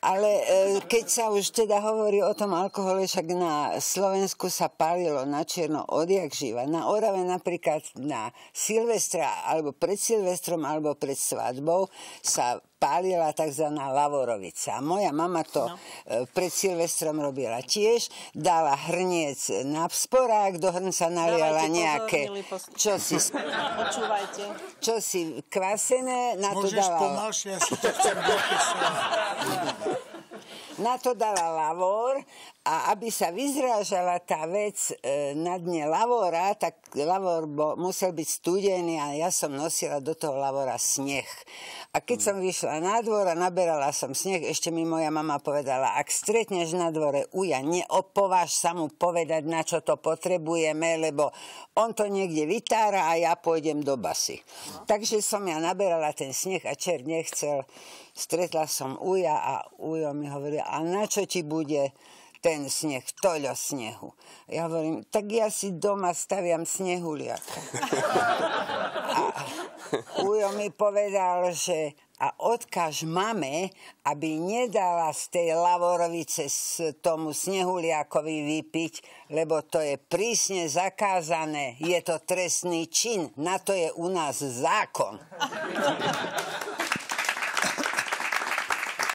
Ale e, keď sa už teda hovorí o tom alkohole, však na Slovensku sa palilo na čierno odjak živa. Na Orave napríklad na Silvestra, alebo pred Silvestrom, alebo pred svadbou sa pálila tzv. lavorovica. Moja mama to no. E, pred Silvestrom robila tiež. Dala hrniec na sporák, do hrnca naliala nejaké čosi, čosi kvasené. Na Môžeš to dala... pomalšie, ja si to chcem Na to dala lavor a aby sa vyzrážala tá vec e, na dne lavora, tak lavor bo, musel byť studený a ja som nosila do toho lavora sneh. A keď mm. som vyšla na dvor a naberala som sneh, ešte mi moja mama povedala, ak stretneš na dvore uja, neopováž sa mu povedať, na čo to potrebujeme, lebo on to niekde vytára a ja pôjdem do basy. No. Takže som ja naberala ten sneh a čer nechcel. Stretla som uja a ujo mi hovorí, a na čo ti bude ten sneh, toľo snehu. Ja hovorím, tak ja si doma staviam snehuliaka. Ujo mi povedal, že a odkáž mame, aby nedala z tej lavorovice s tomu snehuliakovi vypiť, lebo to je prísne zakázané. Je to trestný čin. Na to je u nás zákon.